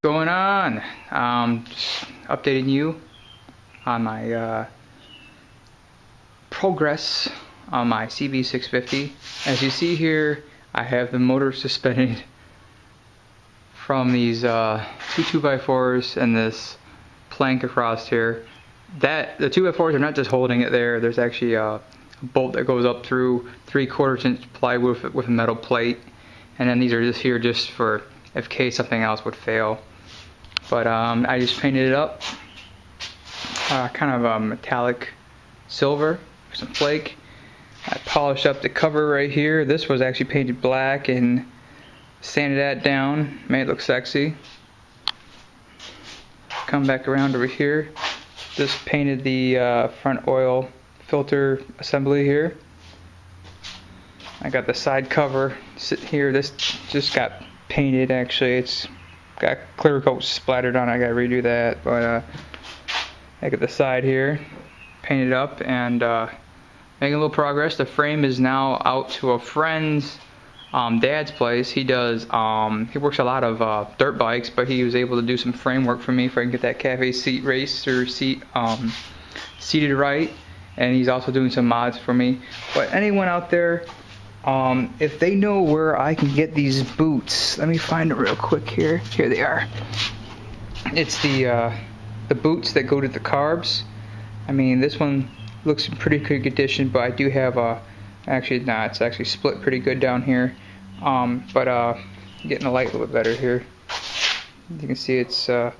going on? Um, just updating you on my uh, progress on my CB650. As you see here, I have the motor suspended from these uh, two 2x4s and this plank across here. That The 2x4s are not just holding it there, there's actually a bolt that goes up through 3 quarters inch plywood with, with a metal plate. And then these are just here just for if case something else would fail. But um, I just painted it up, uh, kind of a metallic silver, some flake. I polished up the cover right here. This was actually painted black and sanded that down, made it look sexy. Come back around over here. Just painted the uh, front oil filter assembly here. I got the side cover sit here. This just got painted actually. It's got clear coat splattered on. I gotta redo that. But uh, I got the side here painted up and uh, making a little progress. The frame is now out to a friend's um, dad's place. He does, um, he works a lot of uh, dirt bikes, but he was able to do some framework for me if I can get that cafe seat racer seat um, seated right. And he's also doing some mods for me. But anyone out there um, if they know where I can get these boots, let me find it real quick here. Here they are. It's the uh, the boots that go to the carbs. I mean, this one looks in pretty good condition, but I do have a actually nah, it's actually split pretty good down here. Um, but uh, getting the light a little bit better here. You can see it's uh,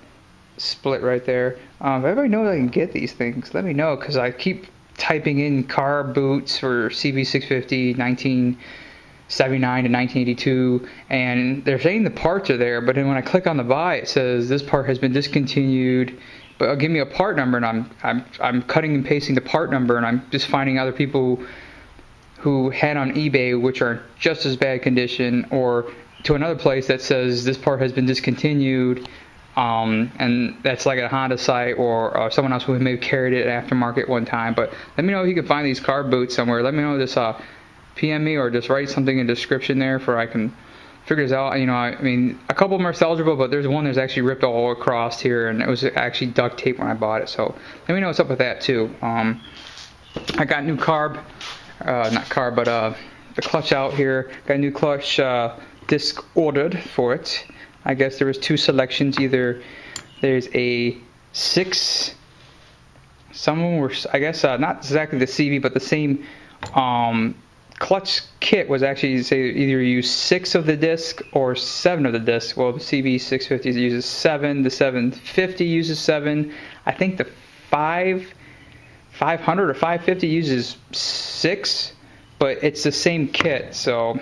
split right there. Um, if everybody knows I can get these things, let me know because I keep typing in carb boots for CB650 1979 to 1982, and they're saying the parts are there, but then when I click on the buy, it says this part has been discontinued. But give me a part number, and I'm I'm I'm cutting and pasting the part number, and I'm just finding other people who had on eBay which are just as bad condition, or to another place that says this part has been discontinued um, and that's like a Honda site or uh, someone else who may have carried it aftermarket one time. But let me know if you can find these carb boots somewhere. Let me know this uh, PM me or just write something in the description there for I can figure this out. You know, I, mean, a couple of them are salvageable, but there's one that's actually ripped all across here, and it was actually duct tape when I bought it. So let me know what's up with that too. Um, I got new carb, uh, not carb, but uh, the clutch out here. Got a new clutch uh, disc ordered for it. I guess there was two selections. Either there's a six. Some of them were, I guess, uh, not exactly the CV, but the same um, clutch kit was actually say either use six of the disc or seven of the disc. Well, the CB 650 uses seven. The 750 uses seven. I think the five 500 or 550 uses six, but it's the same kit. So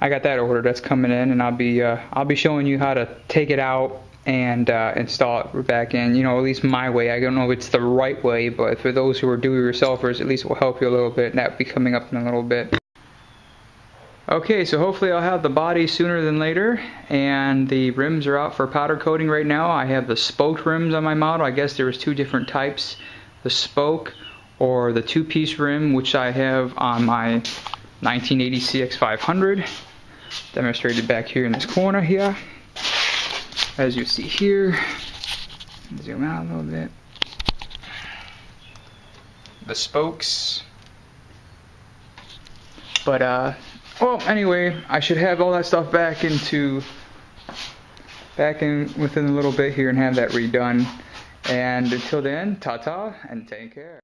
I got that order that's coming in, and I'll be uh, I'll be showing you how to take it out and uh, install it back in. You know, at least my way. I don't know if it's the right way, but for those who are do-it-yourselfers, at least it will help you a little bit, and that will be coming up in a little bit. Okay, so hopefully I'll have the body sooner than later, and the rims are out for powder coating right now. I have the spoke rims on my model. I guess there was two different types, the spoke or the two-piece rim, which I have on my 1980 CX500 demonstrated back here in this corner here. As you see here, zoom out a little bit. The spokes. But, uh, well, anyway, I should have all that stuff back into, back in within a little bit here and have that redone. And until then, ta-ta and take care.